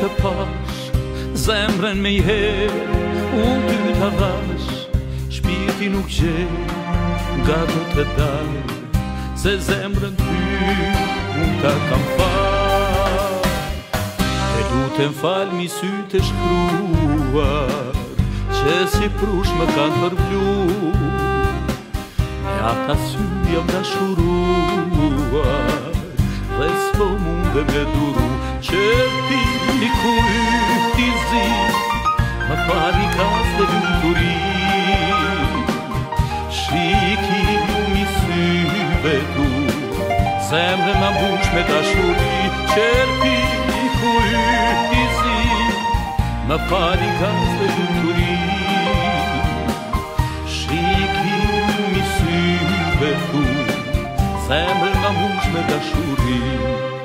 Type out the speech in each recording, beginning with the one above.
të pash Zemrën me i he Unë ty të vash Shpirti nuk gje nga të të dal Se zemrën ty Unë ta kam pa E du të më falë Mi sy të shkruar Që si prush Më kanë përblu Me ata sy Jam dashurua dhe s'po munde me duru që ti i ti zi më pari ka së dhuturi shikim i syve tu zemre më mbush me dashuri që ti i ku ti zi më pari ka së dhuturi shikim i syve tu zemre më mbush me dashuri sorrir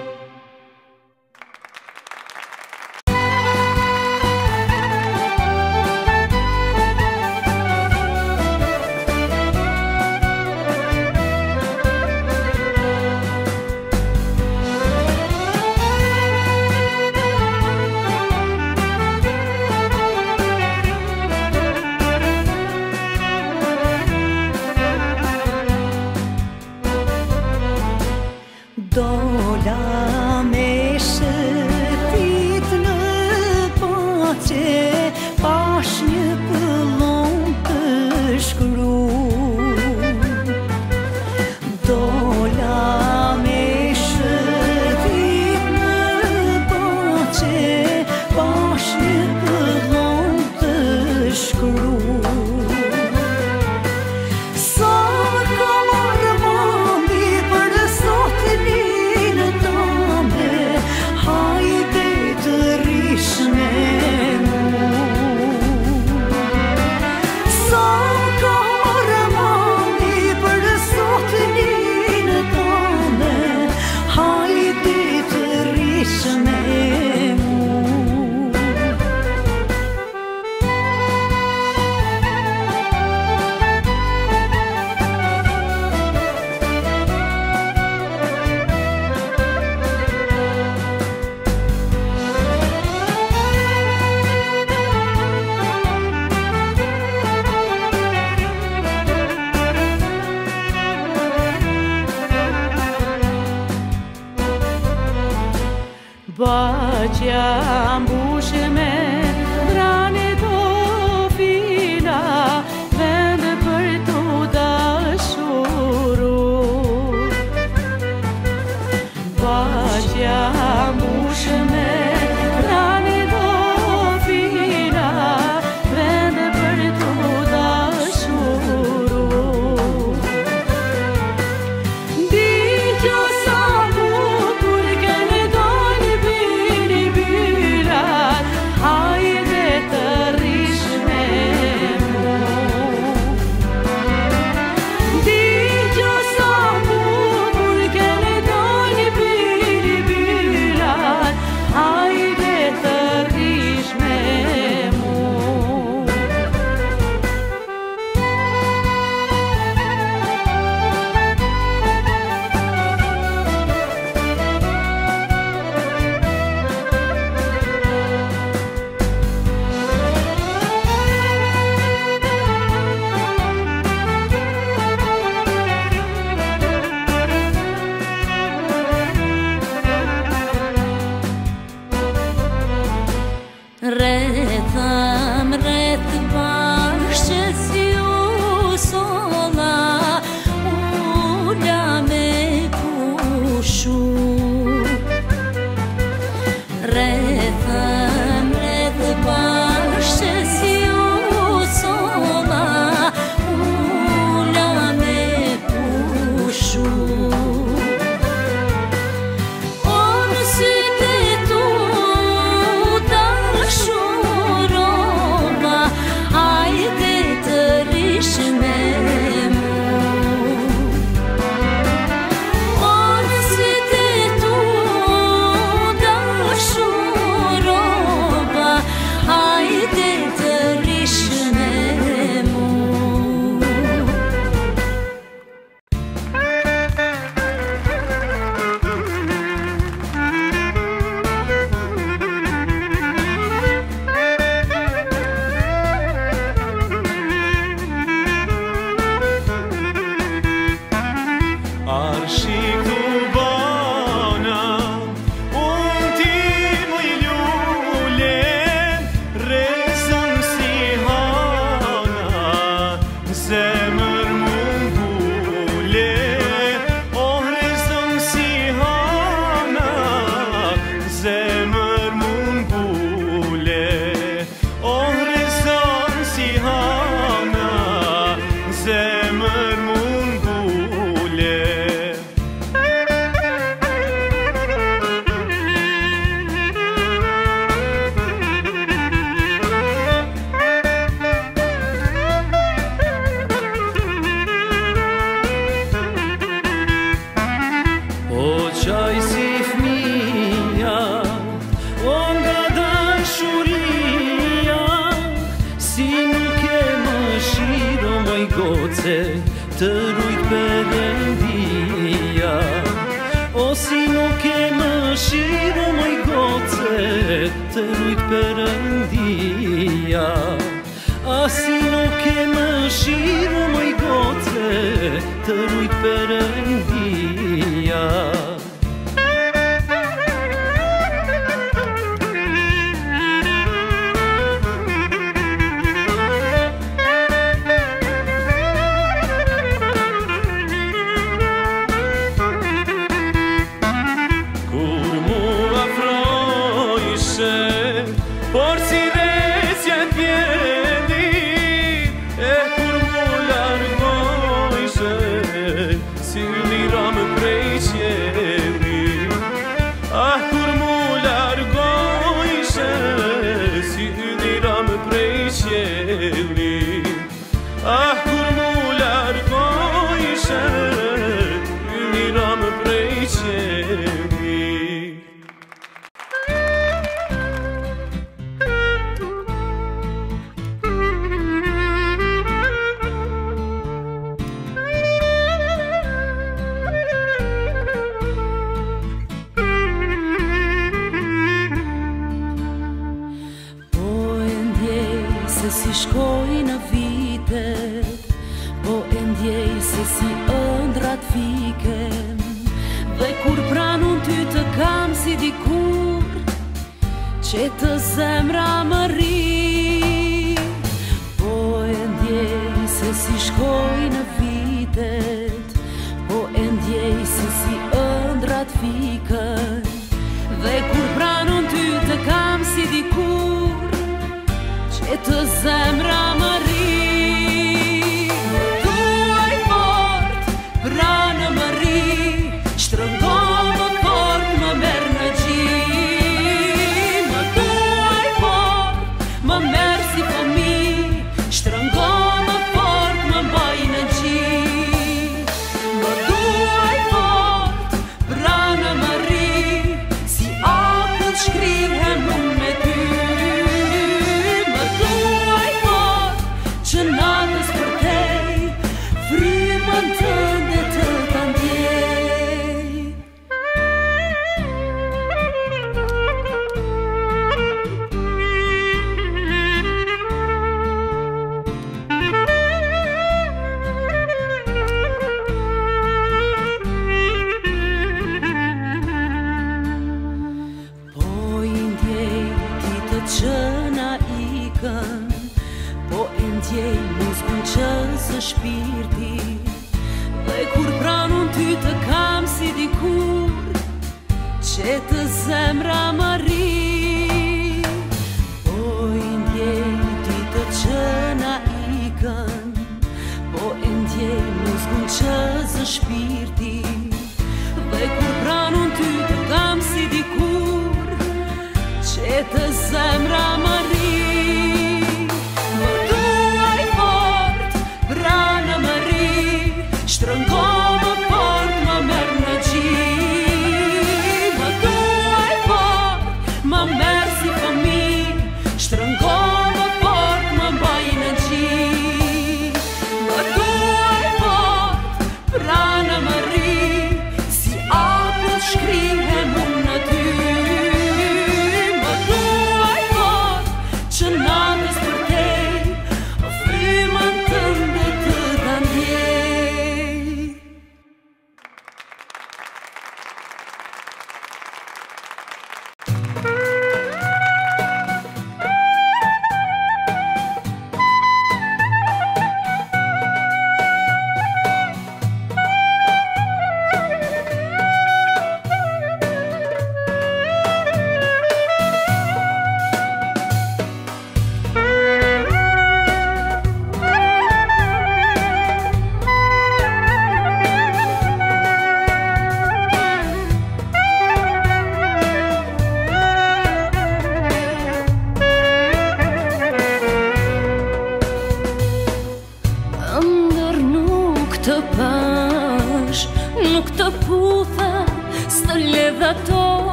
家。të rujt për e O si nuk e më shiru më i goce të rujt për e dhia A si nuk e më shiru më i goce të rujt për shkoj në vite Po e ndjej se si ëndrat fikem Dhe kur pranun ty të kam si dikur Që të zemra më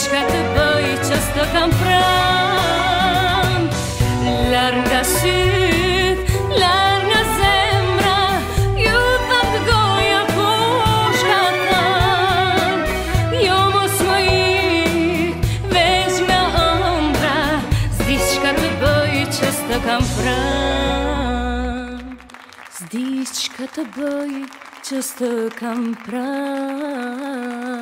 shka të bëj që s'të kam pran Lërë nga shyth, lërë nga zemra Ju të të goja po shka tham Jo mos më i veç me ëmbra Zdi shka të bëj që s'të kam pran Zdi shka të bëj që s'të kam pran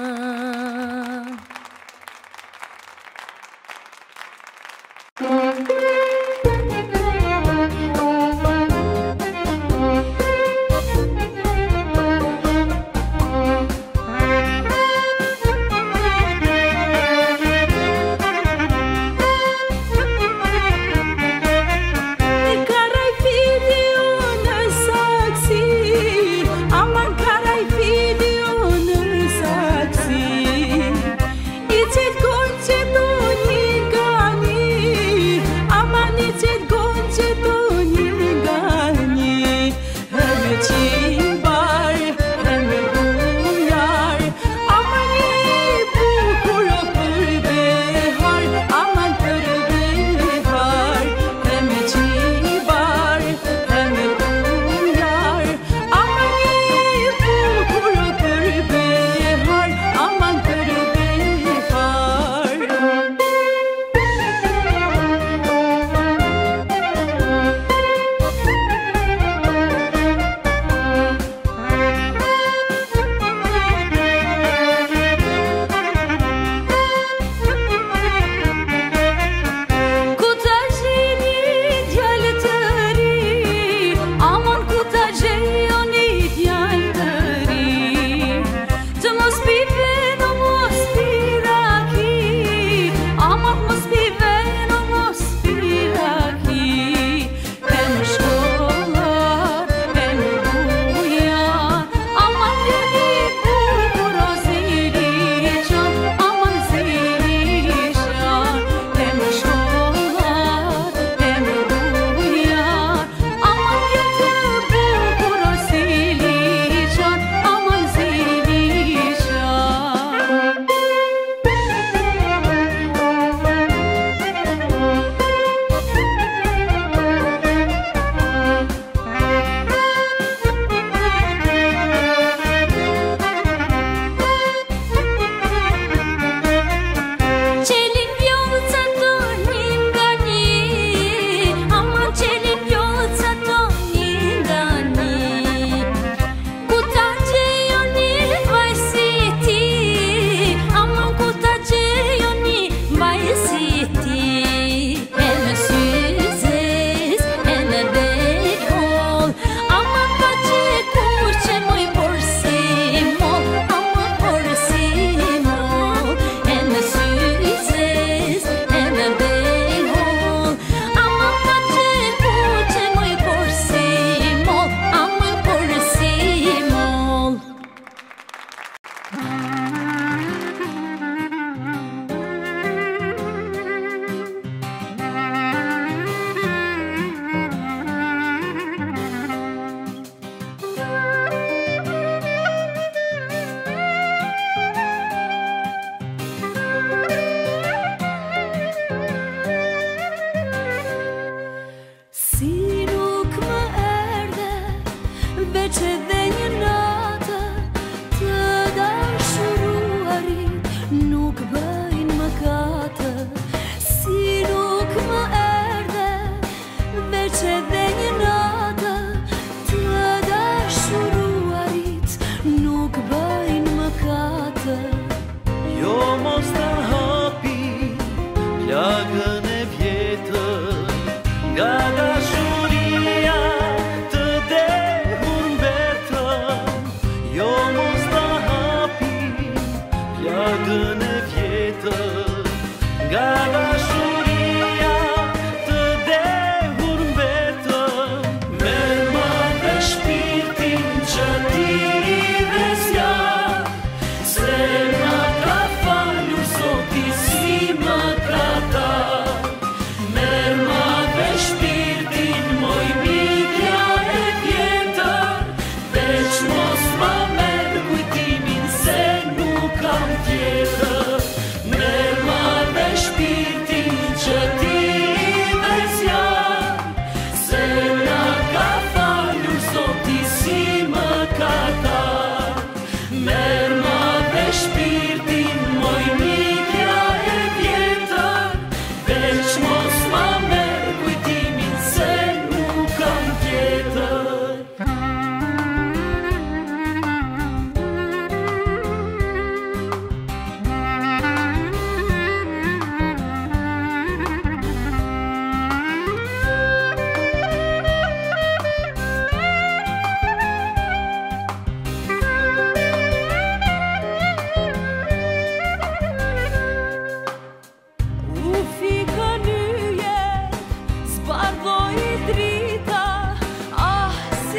Asim sa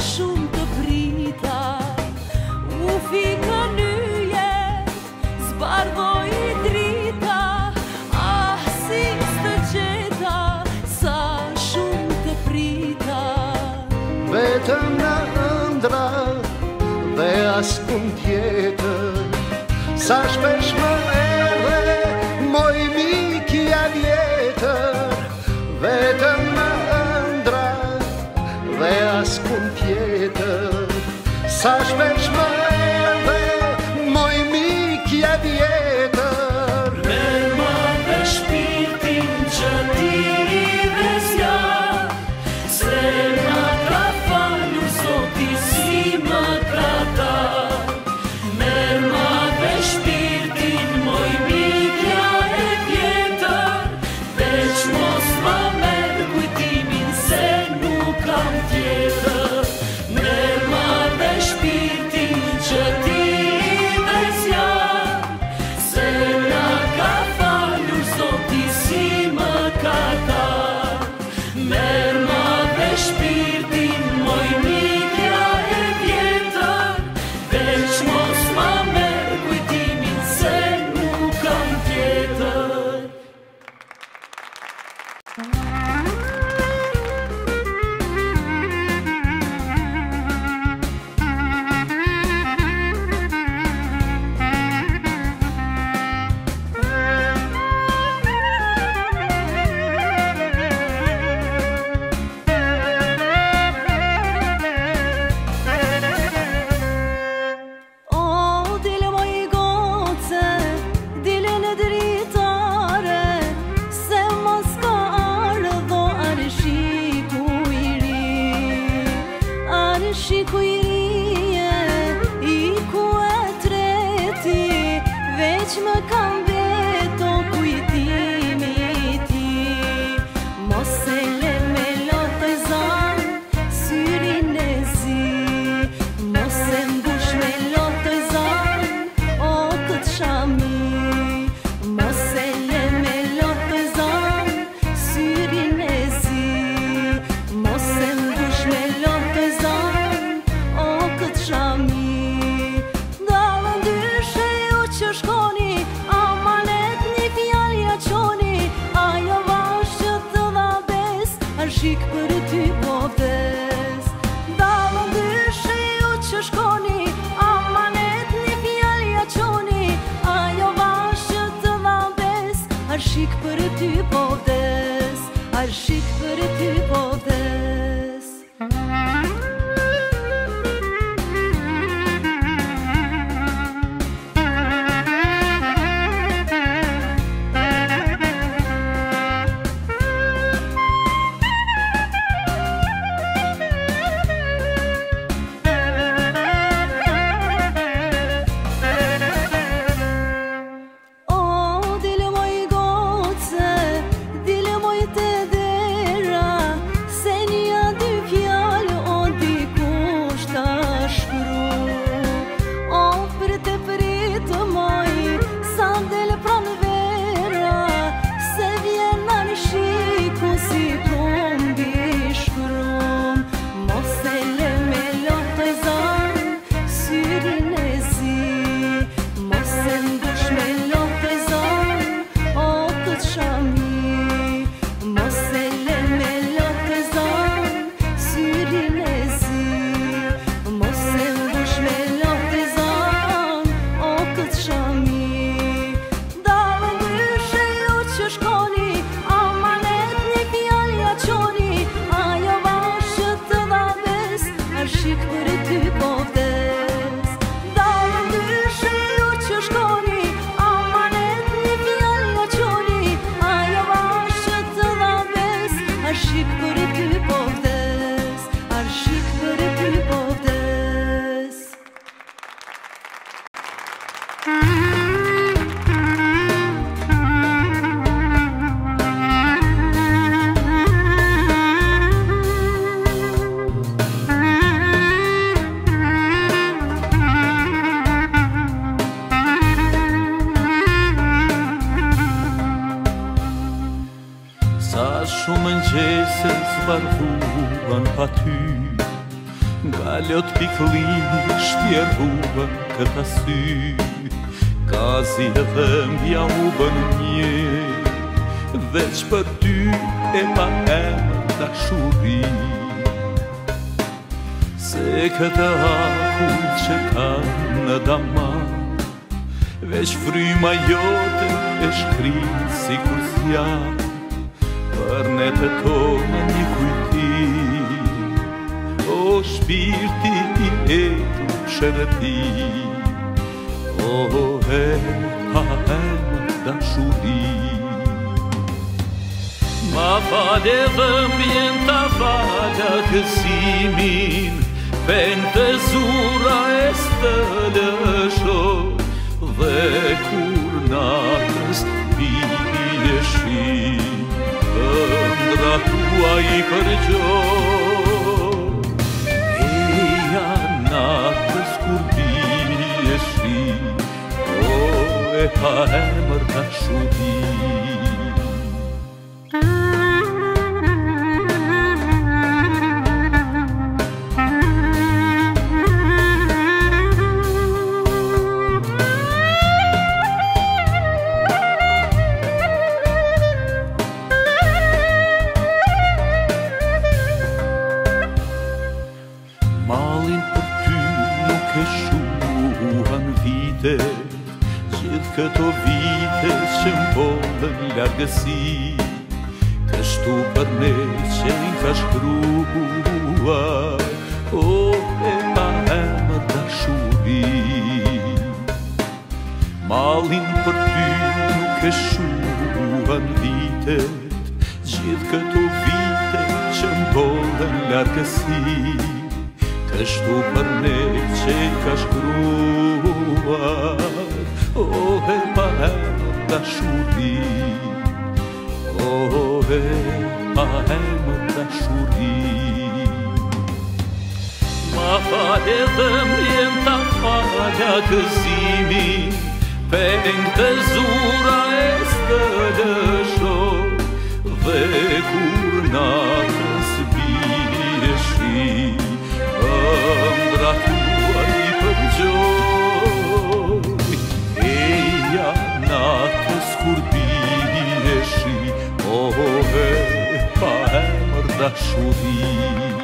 shumë të prita U fikën një jetë, zbarë drita Asim ah, s'te gjeta, sa shumë të prita Betëm nga rëndra, dhe askun tjetë Sa Thank you. Shik për ty po desh, a shik për ty po desh veç për ty e pa e da shuri Se këtë akull që ka në damar Veç fryma jote e shkri si kur thja Për ne të tonë një kujti O shpirti i e të shërëti O he ha emë da shuri Ma fale dhe mbjen ta fale kësimin Ben të zura e së të lësho Dhe kur në kësë pili në shi Këndra tua i kërgjo Eja në kësë kur pili në shi O e ka emër ka shudin See. Në këzimi të zura e së të dëshoj Dhe kur në këzbi e shi, ndra tua i përgjoj Eja në këzbi e shi, po e pa e mërda shumit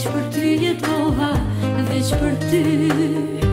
Veç për ty jetoha, veç për ty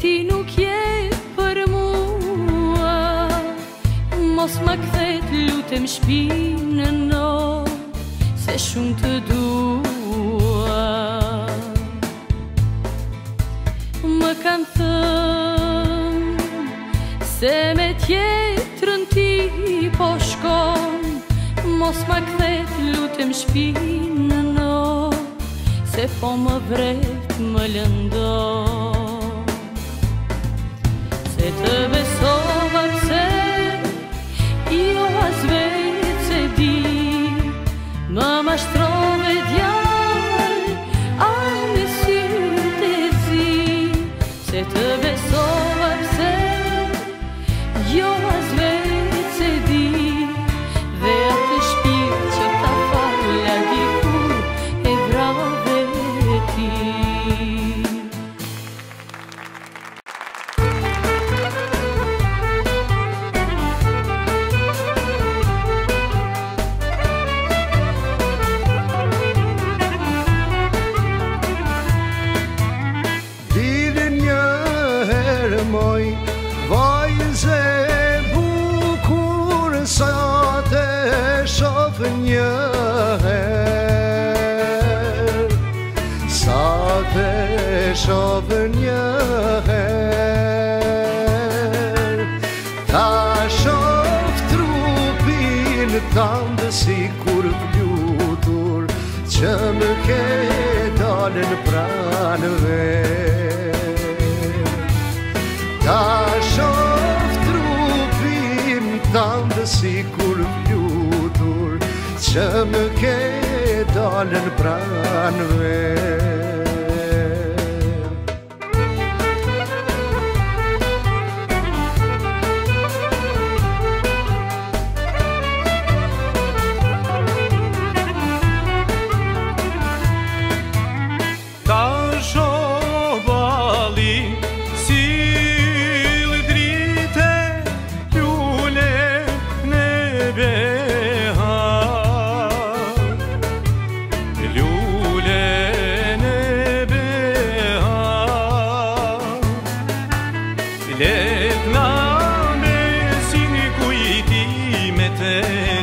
ti nuk je për mua Mos më këthet lutem shpinë në no Se shumë të dua Më kanë thëmë Se me tjetërën ti po shkon Mos më këthet lutem shpinë në no Se po më vret më lëndon It's a bit uh, pay.